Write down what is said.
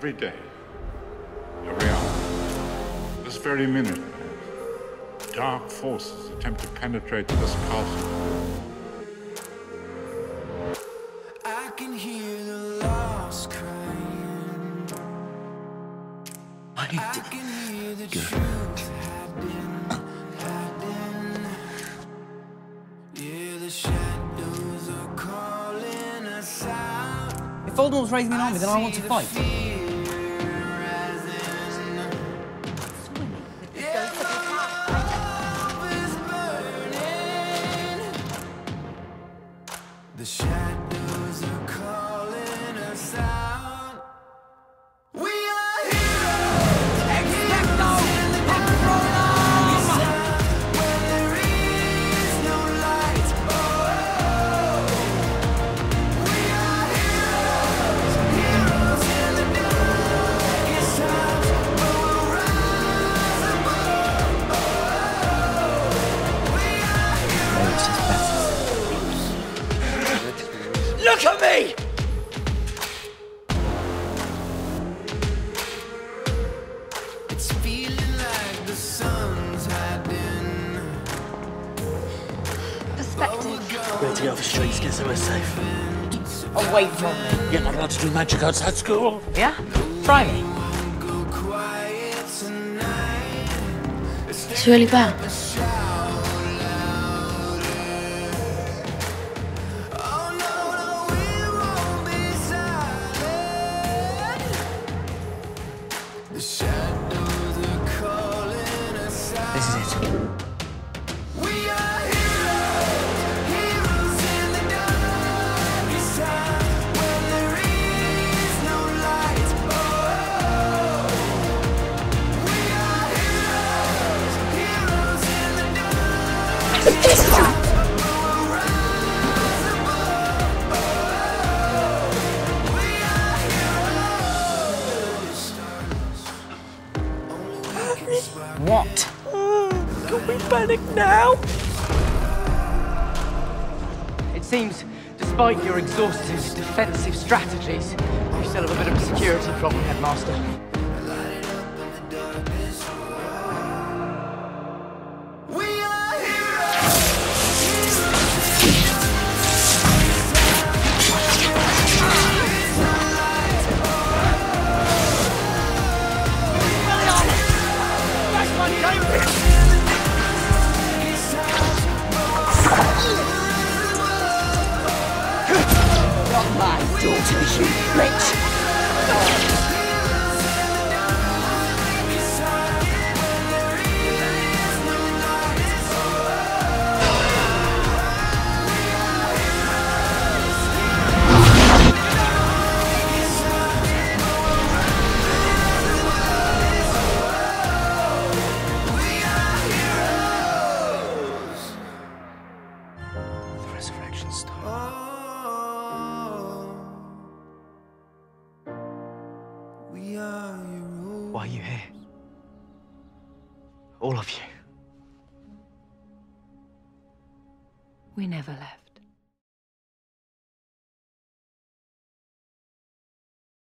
Every day, every hour, this very minute, dark forces attempt to penetrate this castle. I can hear the lost crying. I can hear the truth hiding, hiding. Yeah, the shadows are calling us out. If Voldemort's raising an army, then I want to fight. The shadows Look at me! It's feeling like the sun's hiding. We have to get off the streets, get somewhere safe. Away from me. You're not allowed to do magic outside school. Yeah? Try me. Go quiet tonight. It's really bad. What? Can we panic now? It seems, despite your exhaustive defensive strategies, you still have a bit of a security problem, Headmaster. My daughters, you bitch! The resurrection stone. Oh, Why are you here? All of you. We never left.